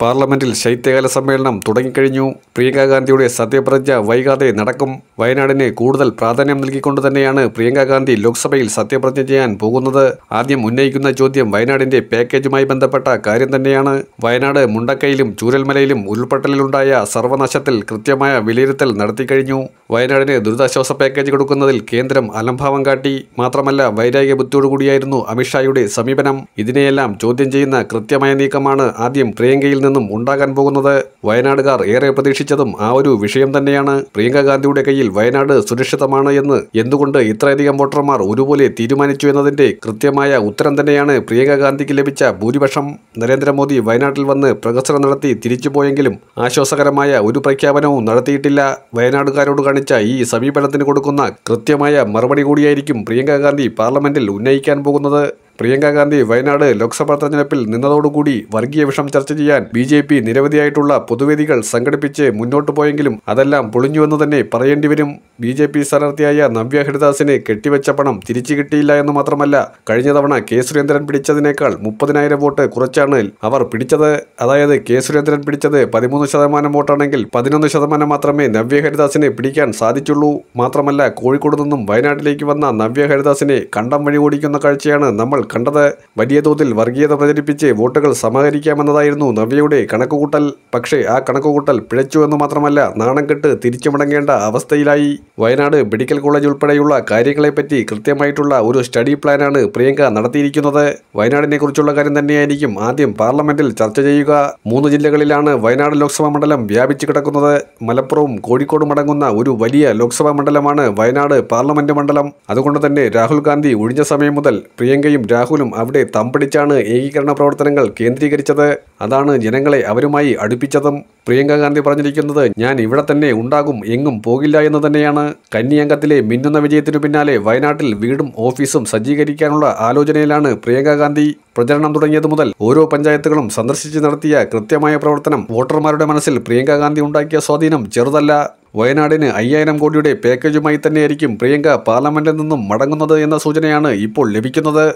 പാർലമെന്റിൽ ശൈത്യകാല സമ്മേളനം തുടങ്ങിക്കഴിഞ്ഞു. പ്രിയങ്ക ഗാന്ധിയുടെ സത്യപ്രതിജ്ഞ വൈകാതെ നടക്കും. വയനാടിന് കൂടുതൽ പ്രാധാന്യം നൽകിക്കൊണ്ട് തന്നെയാണ് പ്രിയങ്ക ഗാന്ധി ലോക്സഭയിൽ സത്യപ്രതിജ്ഞ ചെയ്യാൻ പോകുന്നത്. ആദ്യം ഉന്നയിക്കുന്ന ചോദ്യം വയനാടിന്റെ പാക്കേജുമായി ബന്ധപ്പെട്ട കാര്യം തന്നെയാണ്. വയനാട് മുണ്ടക്കയിലും ചൂരൽമലയിലും ഉരുൾപൊട്ടലിലുണ്ടായ സർവനാശത്തിൽ കൃത്യമായ വിലയിരുത്തൽ നടത്തിക്കഴിഞ്ഞു. വയനാടിന് ദുരിതാശ്വാസ പാക്കേജ് കൊടുക്കുന്നതിൽ കേന്ദ്രം അലംഭാവം കാട്ടി. മാത്രമല്ല വൈരാഗ്യ ബുദ്ധിയോടുകൂടിയായിരുന്നു അമിത്ഷായുടെ സമീപനം. ഇതിനെയെല്ലാം ചോദ്യം ചെയ്യുന്ന കൃത്യമായ നീക്കമാണ് ആദ്യം പ്രിയങ്കയിൽ ഉണ്ടാകാൻ പോകുന്നത് വയനാടുകാർ ഏറെ പ്രതീക്ഷിച്ചതും ആ ഒരു വിഷയം തന്നെയാണ്. പ്രിയങ്ക ഗാന്ധിയുടെ കയ്യിൽ വയനാട് സുരക്ഷിതമാണ് എന്ന് എന്തുകൊണ്ട് ഇത്രയധികം വോട്ടർമാർ ഒരുപോലെ തീരുമാനിച്ചു എന്നതിന്റെ കൃത്യമായ ഉത്തരം തന്നെയാണ് പ്രിയങ്ക ഗാന്ധിക്ക് ലഭിച്ച ഭൂരിപക്ഷം. നരേന്ദ്രമോദി വയനാട്ടിൽ വന്ന് പ്രകസനം നടത്തി തിരിച്ചുപോയെങ്കിലും ആശ്വാസകരമായ ഒരു പ്രഖ്യാപനവും നടത്തിയിട്ടില്ല. വയനാടുകാരോട് കാണിച്ച ഈ സമീപനത്തിന് കൊടുക്കുന്ന കൃത്യമായ മറുപടി കൂടിയായിരിക്കും പ്രിയങ്ക ഗാന്ധി പാർലമെന്റിൽ ഉന്നയിക്കാൻ പോകുന്നത്. പ്രിയങ്ക ഗാന്ധി വയനാട് ലോക്സഭാ തെരഞ്ഞെടുപ്പിൽ നിന്നതോടുകൂടി വർഗീയ വിഷം ചർച്ച ചെയ്യാൻ ബി ജെ പി നിരവധിയായിട്ടുള്ള പൊതുവേദികൾ സംഘടിപ്പിച്ച് മുന്നോട്ടു പോയെങ്കിലും അതെല്ലാം പൊളിഞ്ഞുവെന്ന് തന്നെ പറയേണ്ടി വരും. ബി ജെ പി സ്ഥാനാർത്ഥിയായ നവ്യ ഹരിദാസിന് കെട്ടിവെച്ച പണം തിരിച്ചു കിട്ടിയില്ല എന്ന് മാത്രമല്ല കഴിഞ്ഞ തവണ കെ സുരേന്ദ്രൻ പിടിച്ചതിനേക്കാൾ മുപ്പതിനായിരം വോട്ട് കുറച്ചാണ് അവർ പിടിച്ചത്. അതായത് കെ സുരേന്ദ്രൻ പിടിച്ചത് പതിമൂന്ന് ശതമാനം വോട്ടാണെങ്കിൽ പതിനൊന്ന് ശതമാനം മാത്രമേ നവ്യ ഹരിദാസിനെ പിടിക്കാൻ സാധിച്ചുള്ളൂ. മാത്രമല്ല കോഴിക്കോട് നിന്നും വയനാട്ടിലേക്ക് വന്ന നവ്യ ഹരിദാസിനെ കണ്ടം വഴി ഓടിക്കുന്ന കാഴ്ചയാണ് നമ്മൾ കണ്ടത്. വലിയ തോതിൽ വർഗീയത പ്രചരിപ്പിച്ച് വോട്ടുകൾ സമാഹരിക്കാമെന്നതായിരുന്നു നവ്യയുടെ കണക്കുകൂട്ടൽ. പക്ഷേ ആ കണക്കുകൂട്ടൽ പിഴച്ചു എന്ന് മാത്രമല്ല നാണം കെട്ട് തിരിച്ചു മടങ്ങേണ്ട അവസ്ഥയിലായി. വയനാട് മെഡിക്കൽ കോളേജ് ഉൾപ്പെടെയുള്ള കാര്യങ്ങളെപ്പറ്റി കൃത്യമായിട്ടുള്ള ഒരു സ്റ്റഡി പ്ലാനാണ് പ്രിയങ്ക നടത്തിയിരിക്കുന്നത്. വയനാടിനെ കുറിച്ചുള്ള കാര്യം തന്നെയായിരിക്കും ആദ്യം പാർലമെന്റിൽ ചർച്ച ചെയ്യുക. മൂന്ന് ജില്ലകളിലാണ് വയനാട് ലോക്സഭാ മണ്ഡലം വ്യാപിച്ചു കിടക്കുന്നത്. മലപ്പുറവും കോഴിക്കോടും അടങ്ങുന്ന ഒരു വലിയ ലോക്സഭാ മണ്ഡലമാണ് വയനാട് പാർലമെന്റ് മണ്ഡലം. അതുകൊണ്ട് തന്നെ രാഹുൽ ഗാന്ധി ഒഴിഞ്ഞ സമയം മുതൽ പ്രിയങ്കയും രാഹുലും അവിടെ തമ്പടിച്ചാണ് ഏകീകരണ പ്രവർത്തനങ്ങൾ കേന്ദ്രീകരിച്ചത്. അതാണ് ജനങ്ങളെ അവരുമായി അടുപ്പിച്ചതും. പ്രിയങ്ക ഗാന്ധി പറഞ്ഞിരിക്കുന്നത് ഞാൻ ഇവിടെ തന്നെ ഉണ്ടാകും എങ്ങും പോകില്ല എന്ന് തന്നെയാണ്. കന്നിയംഗത്തിലെ മിന്നുന്ന വിജയത്തിനു പിന്നാലെ വയനാട്ടിൽ വീടും ഓഫീസും സജ്ജീകരിക്കാനുള്ള ആലോചനയിലാണ് പ്രിയങ്ക ഗാന്ധി പ്രചരണം തുടങ്ങിയത് മുതൽ ഓരോ പഞ്ചായത്തുകളും സന്ദർശിച്ച് നടത്തിയ കൃത്യമായ പ്രവർത്തനം വോട്ടർമാരുടെ മനസ്സിൽ പ്രിയങ്ക ഗാന്ധി ഉണ്ടാക്കിയ സ്വാധീനം ചെറുതല്ല. വയനാടിന് അയ്യായിരം കോടിയുടെ പാക്കേജുമായി തന്നെയായിരിക്കും പ്രിയങ്ക പാർലമെന്റിൽ നിന്നും മടങ്ങുന്നത് എന്ന സൂചനയാണ് ഇപ്പോൾ ലഭിക്കുന്നത്.